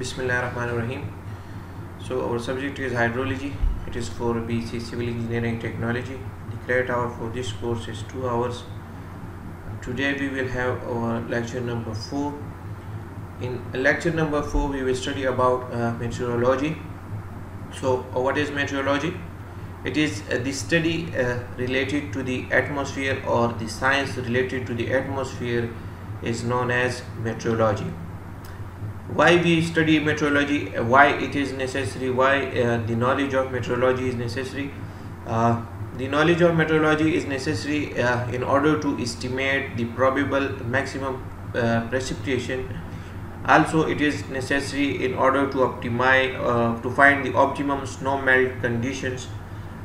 Bismillahirrahmanirrahim. So our subject is hydrology. It is for BC Civil Engineering Technology. The credit hour for this course is 2 hours. Today we will have our lecture number 4. In lecture number 4 we will study about uh, meteorology. So uh, what is meteorology? It is uh, the study uh, related to the atmosphere or the science related to the atmosphere is known as meteorology why we study meteorology why it is necessary why uh, the knowledge of meteorology is necessary? Uh, the knowledge of meteorology is necessary uh, in order to estimate the probable maximum uh, precipitation. Also it is necessary in order to optimize uh, to find the optimum snow melt conditions.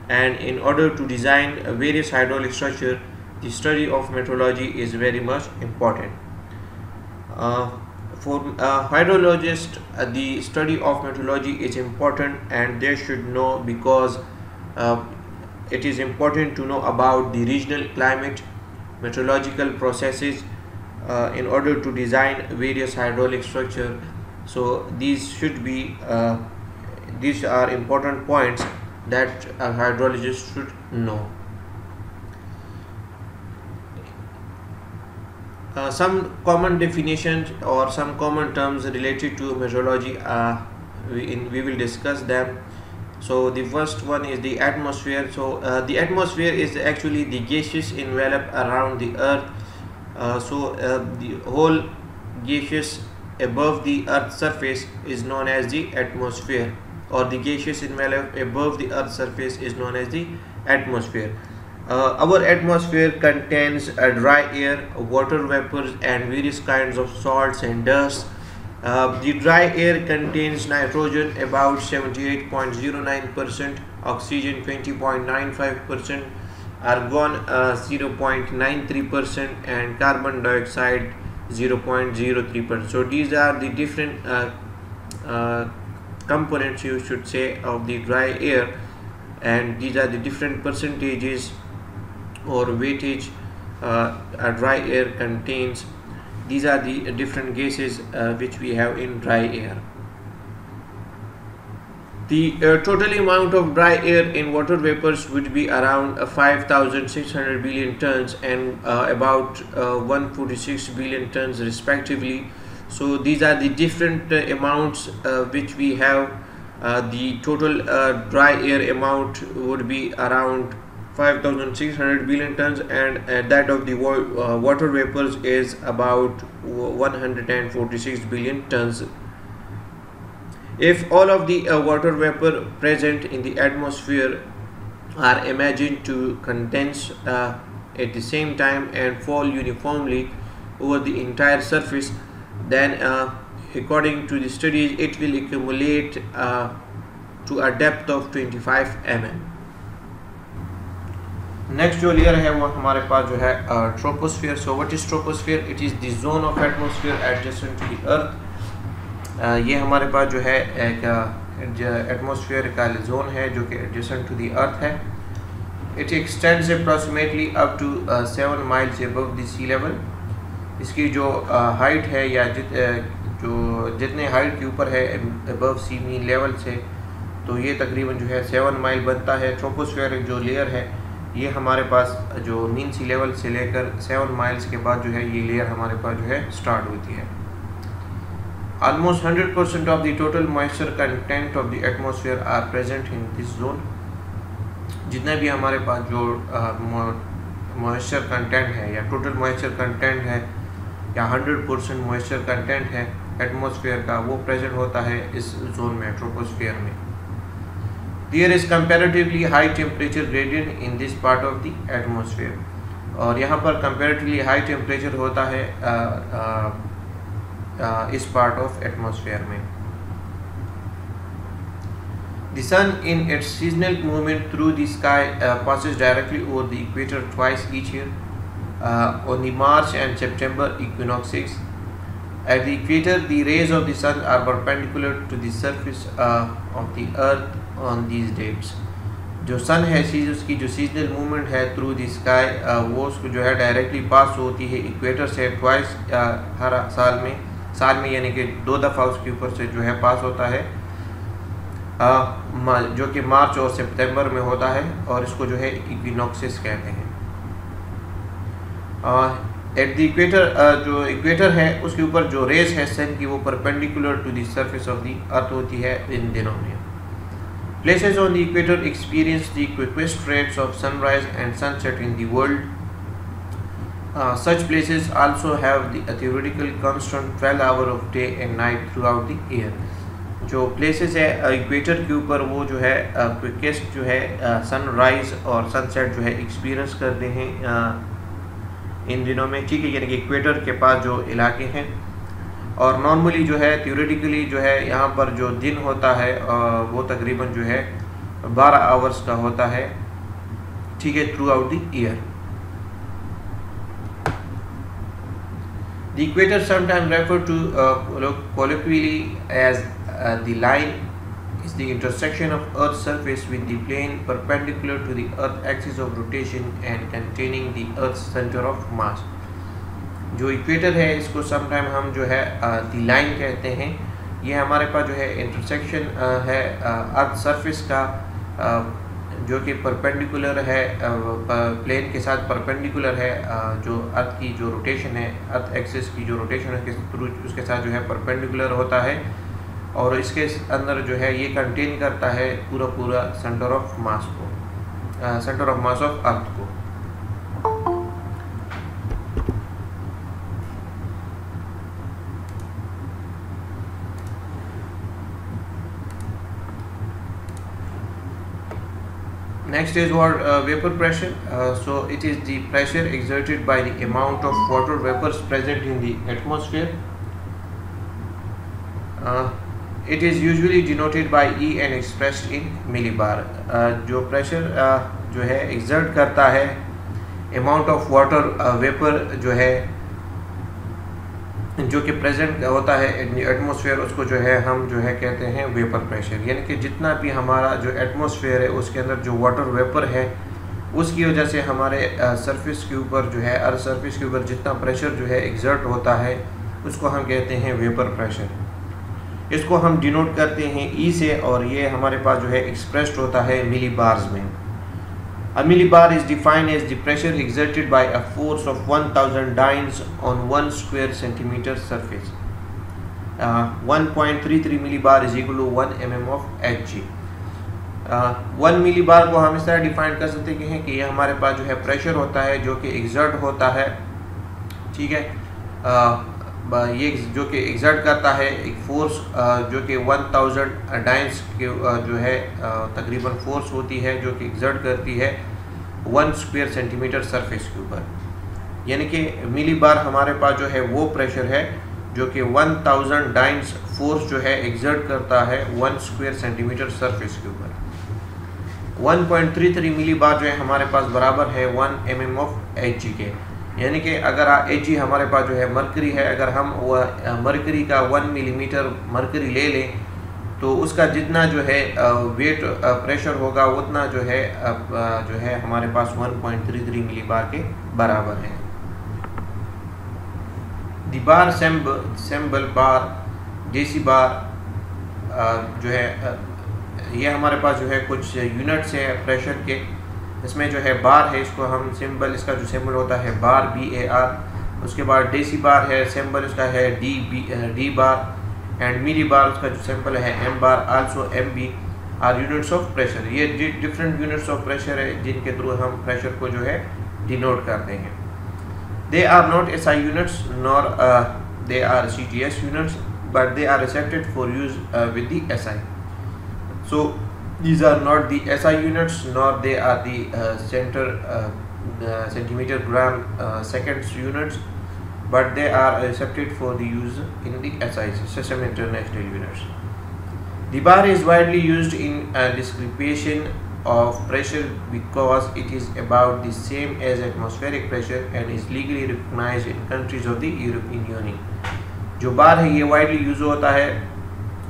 And in order to design various hydraulic structure the study of meteorology is very much important. Uh, for a hydrologist uh, the study of meteorology is important and they should know because uh, it is important to know about the regional climate meteorological processes uh, in order to design various hydraulic structure. So these should be uh, these are important points that a hydrologist should know Uh, some common definitions or some common terms related to meteorology uh, we, in, we will discuss them. So the first one is the atmosphere. So uh, the atmosphere is actually the gaseous envelope around the earth. Uh, so uh, the whole gaseous above the earth's surface is known as the atmosphere or the gaseous envelope above the earth's surface is known as the atmosphere uh, our atmosphere contains a dry air, water vapors and various kinds of salts and dust. Uh, the dry air contains nitrogen about 78.09%, oxygen 20.95%, argon uh, 0.93% and carbon dioxide 0.03%. So these are the different uh, uh, components you should say of the dry air and these are the different percentages or weightage uh, dry air contains these are the different gases uh, which we have in dry air. The uh, total amount of dry air in water vapors would be around uh, 5600 billion tons and uh, about uh, 146 billion tons respectively. So these are the different amounts which we have the total dry air amount would be around 5600 billion tons and uh, that of the uh, water vapors is about 146 billion tons. If all of the uh, water vapor present in the atmosphere are imagined to condense uh, at the same time and fall uniformly over the entire surface then uh, according to the studies it will accumulate uh, to a depth of 25 mm next जो layer है वो हमारे पास जो है troposphere so what is troposphere it is the zone of atmosphere adjacent to the earth ये हमारे पास जो है एक एटमोसफियर का जोन है जो कि एडजेसेंट टू द अर्थ है. It extends approximately up to seven miles above the sea level इसकी जो हाइट uh, है या जित uh, जो जितने हाइट के ऊपर है अबव सी मीन लेवल से तो ये तकरीबन जो है सेवन माइल बनता है. ट्रोपोस्फियर जो लेयर है ये हमारे पास जो मीन सी लेवल से लेकर सेवन माइल्स के बाद जो है, ये लेयर हमारे पास जो है स्टार्ट होती है। Almost hundred percent of the total moisture content of the atmosphere are present in this zone जितने भी हमारे पास जो मॉइस्चर कंटेंट है या टोटल मॉइस्चर कंटेंट है या हंड्रेड परसेंट मॉइस्चर कंटेंट है एटमोसफियर का वो प्रेजेंट होता है इस जोन में ट्रोपोस्फियर में। There is comparatively high temperature gradient in this part of the atmosphere और यहाँ पर comparatively high temperature होता है आ, आ, आ, इस part of atmosphere में The sun in its seasonal movement through the sky uh, passes directly over the equator twice each year uh, on the March and September equinoxes. At the equator, the rays of the sun are perpendicular to the surface uh, of the earth on these dates जो sun है चीज़ उसकी जो seasonal movement है through the sky वो उसको जो है डायरेक्टली पास होती है इक्वेटर से ट्वाइस हर साल में। साल में यानी कि दो दफ़ा उसके ऊपर से जो है पास होता है। आ, जो कि मार्च और सितंबर में होता है और इसको जो है इक्विनॉक्सिस कहते हैं। एट द इक्वेटर जो इक्वेटर है उसके ऊपर जो रेस है सन की वो perpendicular to the surface of the earth होती है इन दिनों में। Places on the equator experience the quickest rates of sunrise and sunset in the world. Uh, such places also have the theoretical constant 12 hour of day and night throughout the year. जो places है equator के ऊपर वो जो है quickest जो है sunrise और सनसेट जो है एक्सपीरियंस करते हैं इन दिनों में ठीक है यानी कि इक्वेटर के पास जो इलाके हैं और नॉर्मली जो है थियोरेटिकली जो है, यहाँ पर जो दिन होता है वो तकरीबन जो है 12 आवर्स का होता है, ठीक है throughout the year the refer to colloquially as the line is the intersection of earth surface with the plane perpendicular to the earth axis of rotation and containing the centre of mass जो equator है, इसको sometime हम जो है दी line कहते हैं। ये हमारे पास जो है इंटरसेक्शन है अर्थ सरफेस का जो कि परपेंडिकुलर है प्लेन के साथ परपेंडिकुलर है जो अर्थ की जो रोटेशन है अर्थ एक्सिस की जो रोटेशन है के थ्रू उसके साथ जो है परपेंडिकुलर होता है। और इसके अंदर जो है, ये कंटेन करता है पूरा पूरा सेंटर ऑफ़ मास को centre of mass of earth Next is what uh, vapor pressure. Uh, so it is the pressure exerted by the amount of water vapors present in the atmosphere. Uh, it is usually denoted by E and expressed in millibar. Uh, जो pressure uh, जो है exert करता है amount of water uh, vapor जो है जो कि present होता है एटमॉस्फेयर उसको जो है हम जो है कहते हैं वेपर प्रेशर यानी कि जितना भी हमारा जो एटमॉस्फेयर है, उसके अंदर जो वाटर वेपर है, उसकी वजह से हमारे सरफेस के ऊपर जो है अर्थ सरफेस के ऊपर जितना प्रेशर जो है एग्जर्ट होता है, उसको हम कहते हैं वेपर प्रेशर इसको हम डिनोट करते हैं ई e से और ये हमारे पास जो है एक्सप्रेस्ड होता है मिली बार्स में. A millibar is defined as the pressure exerted by a force of 1000 dynes on 1 square centimeter surface. Uh, 1.33 millibar is equal to 1 mm of Hg. One uh, millibar को हम इस तरह define कर सकते हैं कि ये हमारे पास जो है प्रेशर होता है जो कि एग्जर्ट होता है ठीक है uh, ये जो कि एग्जर्ट करता है, एक फोर्स जो कि 1000 डाइंस के जो है तकरीबन फोर्स होती है, जो कि एग्जर्ट करती है वन स्क्वेयर सेंटीमीटर सरफेस के ऊपर। यानी कि मिली बार हमारे पास जो है, वो प्रेशर है, जो कि 1000 डाइंस फोर्स जो है एग्जर्ट करता है वन स्क्वेयर सेंटीमीटर सरफेस के ऊपर। 1.33 मिली बार जो है, हमारे पास बराबर है 1 M M of H G के यानी कि अगर एच जी हमारे पास जो है मरकरी है, अगर हम वह मरकरी का वन मिलीमीटर मरकरी ले लें तो उसका जितना जो है वेट प्रेशर होगा, उतना जो है जो है हमारे पास 1.33 मिली बार के बराबर है। बार सेम्बल बार डेसी बार जो है ये हमारे पास जो है कुछ यूनिट्स है प्रेशर के। इसमें जो है बार है, इसको हम सिंबल इसका जो सिंबल होता है बार बी ए आर उसके बाद डेसी बार है सिंबल इसका है D B D bar and millibar उसका जो सैंपल है M bar also M B R units of pressure ये डिफरेंट यूनिट्स ऑफ़ प्रेशर है, जिनके थ्रू हम प्रेशर को जो है डिनोट करते हैं they are not S I units nor they are C T S units but they are accepted for use with the S I so these are not the SI units nor they are the uh, center uh, uh, centimeter gram uh, seconds units but they are accepted for the use in the SIs, System International Units. The bar is widely used in a description of pressure because it is about the same as atmospheric pressure and is legally recognized in countries of the European Union. जो बार है ये widely use होता है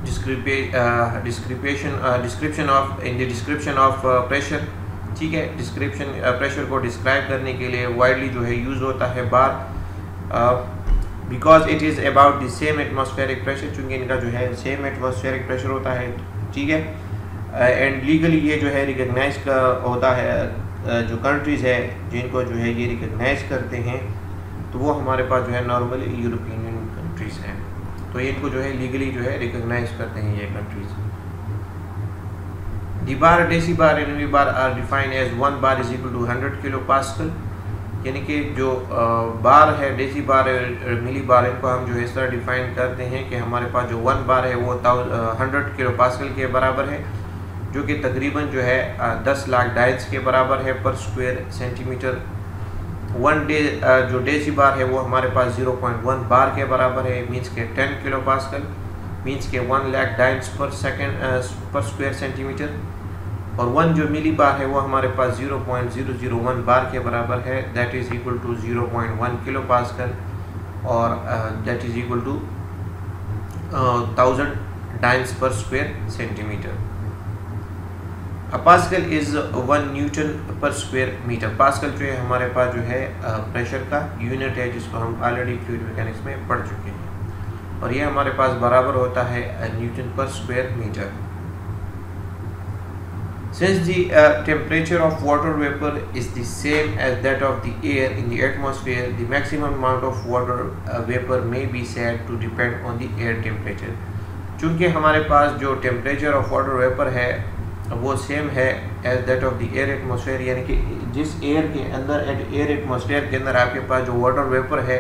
description description of in the description of pressure ठीक है? Description pressure को describe करने के लिए वाइडली जो है यूज़ होता है bar because it is about the same atmospheric pressure चूँकि इनका जो है सेम एटमॉस्फेरिक प्रेशर होता है ठीक है? एंड लीगली ये जो है रिकगनाइज होता है uh, जो कंट्रीज़ है जिनको जो है ये रिकगनाइज करते हैं तो वो हमारे पास जो है नॉर्मली यूरोपियन कंट्रीज़ हैं। तो ये इनको जो है लीगली जो है रिकगनाइज करते हैं ये countries bar decibar we bar are defined as one bar is equal to hundred kilo pascal यानी कि जो बार है डेसी बार मिली बार इनको हम जो है इस तरह डिफाइन करते हैं कि हमारे पास जो वन बार है वो हंड्रेड किलो पास्कल के बराबर है, जो कि तकरीबन जो है दस लाख डाइल्स के बराबर है per square centimetre one day जो डेसी बार है, वो हमारे पास ज़ीरो पॉइंट वन बार के बराबर है मीन्स के टेन किलो पास्कल मीन्स के one lakh dynes per second per square centimetre और वन जो मिली बार है, वो हमारे पास zero point zero zero one bar के बराबर है that is equal to zero point one kilo pascal और that is equal to thousand dynes per square centimetre pascal is one newton per square metre pascal जो है हमारे पास जो है प्रेशर का यूनिट है जिसको हम ऑलरेडी फ्लूड मैकेनिक्स में पढ़ चुके हैं और ये हमारे पास बराबर होता है newton per square metre uh, temperature of water vapor is the same as that of the air in the atmosphere, the maximum amount of water uh, vapor may be said to depend on the air temperature. चूँकि हमारे पास जो temperature of water vapour है वो same है as that of the air atmosphere यानी कि जिस एयर के अंदर एट एयर एटमोसफेयर के अंदर आपके पास जो वाटर वेपर है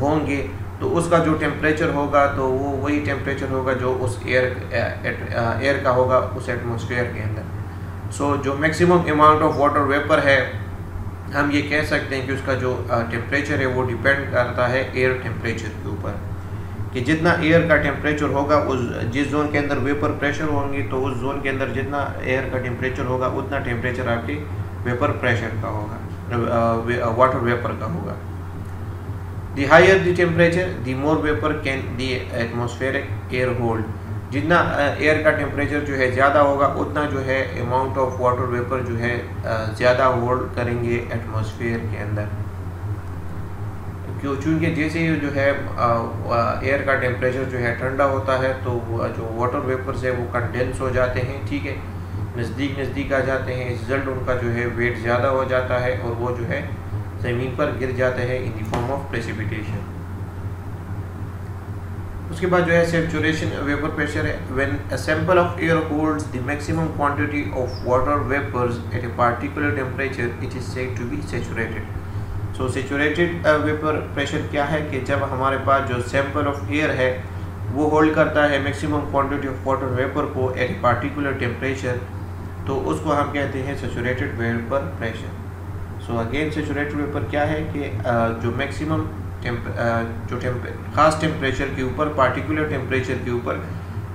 होंगे तो उसका जो टेम्परेचर होगा तो वो वही टेम्परेचर होगा जो उस एयर एयर का होगा उस एटमोसफेयर के अंदर। सो so, जो maximum amount of water vapour है हम ये कह सकते हैं कि उसका जो टेम्परेचर है वो डिपेंड करता है एयर टेम्परेचर के ऊपर। कि जितना एयर का टेम्परेचर होगा उस जिस जोन के अंदर वेपर प्रेशर होंगे तो उस जोन के अंदर जितना एयर का टेम्परेचर होगा उतना टेम्परेचर आपके वेपर प्रेशर का होगा वाटर वेपर का होगा The higher the temperature, the more vapor can the atmospheric air hold. जितना एयर का टेम्परेचर जो है ज़्यादा होगा उतना जो है अमाउंट ऑफ़ वाटर वेपर जो है ज़्यादा होल्ड करेंगे एटमॉस्फेयर के अंदर क्यों? चूँकि जैसे ही जो है एयर का टेम्परेचर जो है ठंडा होता है तो जो वाटर वेपर्स है, वो कंडेंस हो जाते हैं, ठीक है? नज़दीक नज़दीक आ जाते हैं रिज़ल्ट उनका जो है वेट ज़्यादा हो जाता है और वो जो है ज़मीन पर गिर जाते हैं in the form of precipitation उसके बाद जो है सेचुरेशन वेपर प्रेशर है। When a sample of air holds the maximum quantity of water vapours at a particular temperature it is said to be saturated so saturated vapour pressure क्या है कि जब हमारे पास जो सैंपल ऑफ़ एयर है, वो होल्ड करता है maximum quantity of water vapour को एट ए पार्टिकुलर टेम्परेचर तो उसको हम कहते हैं saturated vapour pressure so again saturated vapour क्या है कि जो मैक्सिमम जो ख़ास टेम्परेचर के ऊपर पार्टिकुलर टेम्परेचर के ऊपर,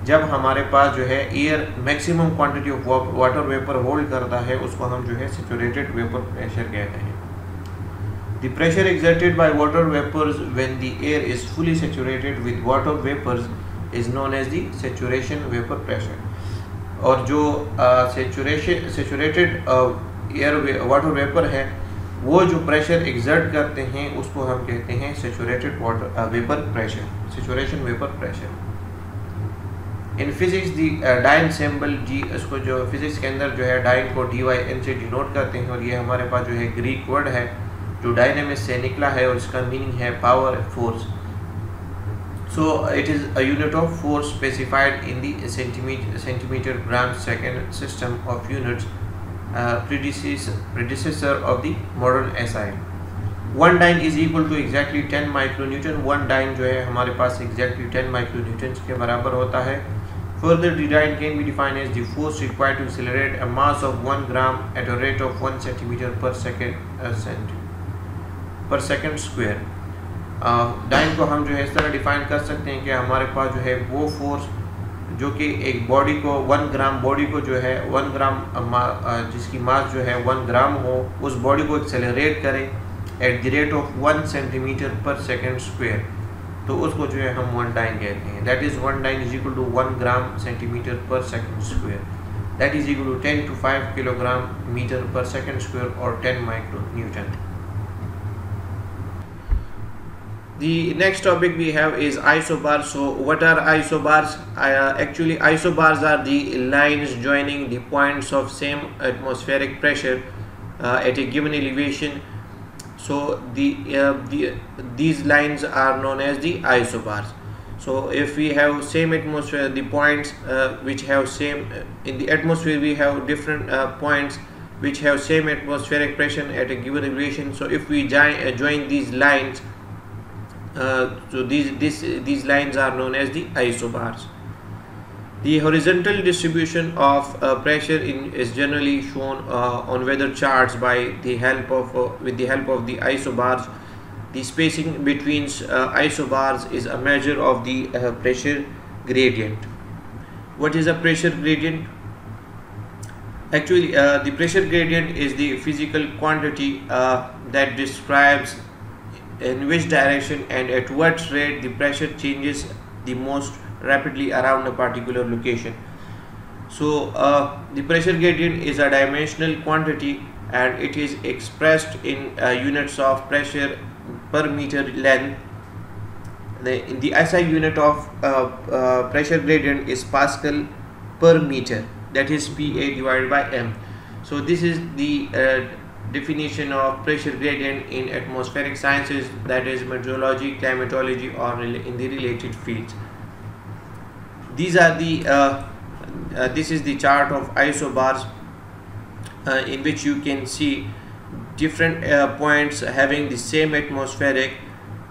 जब हमारे पास जो है air maximum quantity of water vapour hold करता है, उसको हम जो है सेचुरेटेड वेपर प्रेशर कहते हैं। The pressure exerted by water vapors when the air is fully saturated with water vapors is known as the saturation vapor pressure. और जो saturation saturated air water vapour है, वो जो प्रेशर एग्जर्ट करते हैं, उसको हम कहते हैं saturated water vapour pressure saturation vapour pressure in physics the dyne symbol जी इसको जो फिजिक्स के अंदर जो है डाइन को डी वाई एन से डिनोट करते हैं और ये हमारे पास जो है ग्रीक वर्ड है जो डायनेमिक्स से निकला है और इसका मीनिंग है power force so it is a unit of force specified in the centimetre centimetre gram second system of units predecessor, predecessor of the modern SI. One dyne is equal to exactly ten micronewton one dyne जो है हमारे पास exactly ten माइक्रोन्यूटन के बराबर होता है। Further, the dyne can be defined as the force required to accelerate a mass of 1 gram at a rate of 1 centimeter per second uh, per second square. Dyne uh, को हम जो है इस तरह डिफाइन कर सकते हैं कि हमारे पास जो है वो फोर्स जो कि एक बॉडी को वन ग्राम बॉडी को जो है वन ग्राम जिसकी मास जो है वन ग्राम हो उस बॉडी को एक्सेलरेट करें at the rate of one centimetre per second square तो उसको जो है हम वन डाइन कहते हैं. That is one dyne is equal to one gram centimetre per second square that is equal to ten to five kilogram metre per second square और ten micro newton the next topic we have is isobars. So what are isobars? Uh, actually isobars are the lines joining the points of same atmospheric pressure uh, at a given elevation. So the, uh, the these lines are known as the isobars. So if we have same atmosphere the points uh, which have same in the atmosphere we have different uh, points which have same atmospheric pressure at a given elevation. So if we join, uh, join these lines uh, so these this, these lines are known as the isobars. The horizontal distribution of uh, pressure in, is generally shown uh, on weather charts by the help of uh, with the help of the isobars. The spacing between uh, isobars is a measure of the pressure gradient. What is a pressure gradient? Actually the pressure gradient is the physical quantity that describes in which direction and at what rate the pressure changes the most rapidly around a particular location. So uh, the pressure gradient is a dimensional quantity and it is expressed in uh, units of pressure per meter length. The, the SI unit of uh, uh, pressure gradient is Pascal per meter that is PA divided by M. So this is the uh, definition of pressure gradient in atmospheric sciences that is meteorology climatology or in the related fields. These are the uh, uh, this is the chart of isobars uh, in which you can see different uh, points having the same atmospheric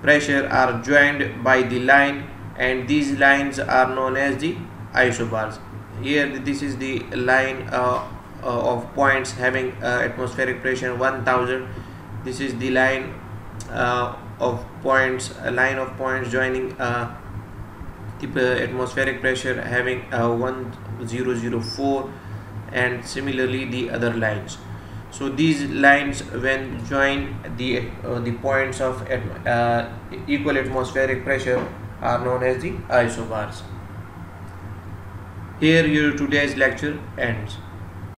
pressure are joined by the line and these lines are known as the isobars. Here this is the line uh, uh, of points having uh, atmospheric pressure 1000 this is the line uh, of points a line of points joining the atmospheric pressure having 1004 and similarly the other lines. So these lines when join the uh, the points of atm uh, equal atmospheric pressure are known as the isobars. Here your today's lecture ends